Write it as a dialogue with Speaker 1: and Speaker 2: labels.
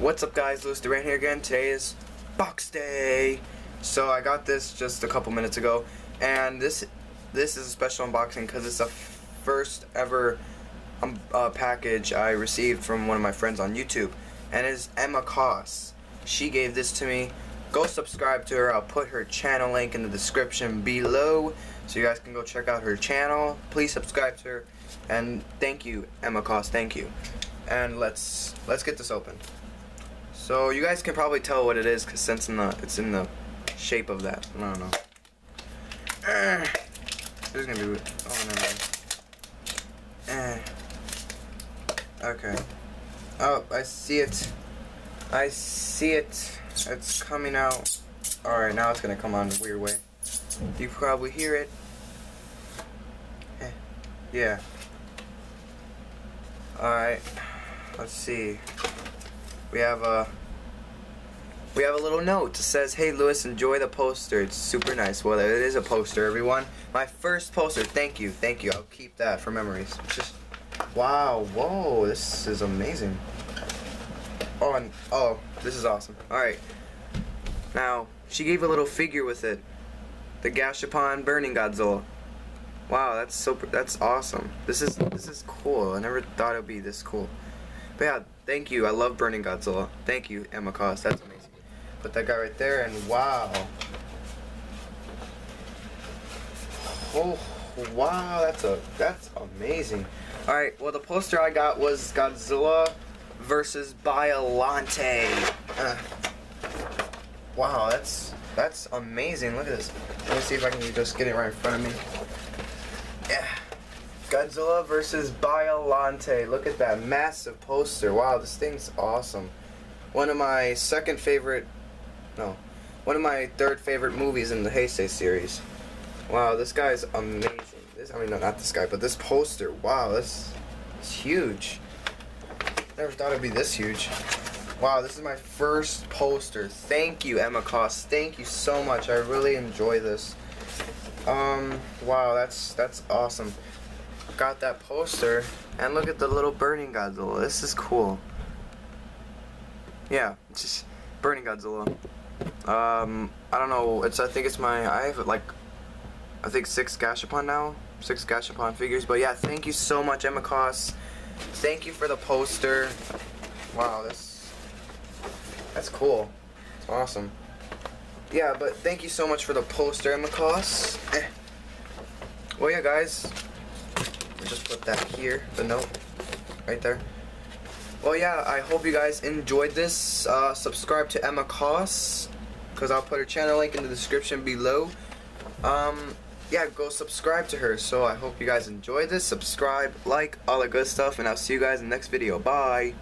Speaker 1: What's up guys, Luis Duran here again. Today is box day. So I got this just a couple minutes ago and this this is a special unboxing because it's the first ever um, uh, package I received from one of my friends on YouTube and it's Emma Koss. She gave this to me. Go subscribe to her. I'll put her channel link in the description below so you guys can go check out her channel. Please subscribe to her and thank you Emma Koss. Thank you. And let's let's get this open. So you guys can probably tell what it is because since in the it's in the shape of that. I don't know. Uh, there's gonna be oh no. Uh, okay. Oh, I see it. I see it. It's coming out. Alright, now it's gonna come on a weird way. You probably hear it. Yeah. Alright. Let's see we have a we have a little note that says, "Hey Luis, enjoy the poster. It's super nice." Well, it is a poster, everyone. My first poster. Thank you, thank you. I'll keep that for memories. Just wow, whoa, this is amazing. Oh, and oh, this is awesome. All right. Now she gave a little figure with it, the Gashapon Burning Godzilla. Wow, that's so that's awesome. This is this is cool. I never thought it'd be this cool. But yeah, thank you. I love Burning Godzilla. Thank you, Emma Koss. That's amazing. Put that guy right there, and wow. Oh, wow, that's a that's amazing. All right, well the poster I got was Godzilla versus Biollante. Uh, wow, that's that's amazing. Look at this. Let me see if I can just get it right in front of me. Godzilla versus Biollante. Look at that massive poster. Wow, this thing's awesome. One of my second favorite, no, one of my third favorite movies in the Heisei series. Wow, this guy's amazing. This, I mean, no, not this guy, but this poster. Wow, this is huge. Never thought it'd be this huge. Wow, this is my first poster. Thank you, Emma Koss. Thank you so much. I really enjoy this. Um, wow, that's that's awesome got that poster and look at the little burning Godzilla. This is cool. Yeah, just burning Godzilla. Um, I don't know. It's I think it's my I have like I think six Gashapon now, six Gashapon figures. But yeah, thank you so much, Emma Koss. Thank you for the poster. Wow, this that's cool. It's awesome. Yeah, but thank you so much for the poster, Emma Koss. Eh. Well, yeah, guys just put that here, the note, right there. Well, yeah, I hope you guys enjoyed this. Uh, subscribe to Emma Koss, because I'll put her channel link in the description below. Um, yeah, go subscribe to her. So I hope you guys enjoyed this. Subscribe, like, all the good stuff, and I'll see you guys in the next video. Bye.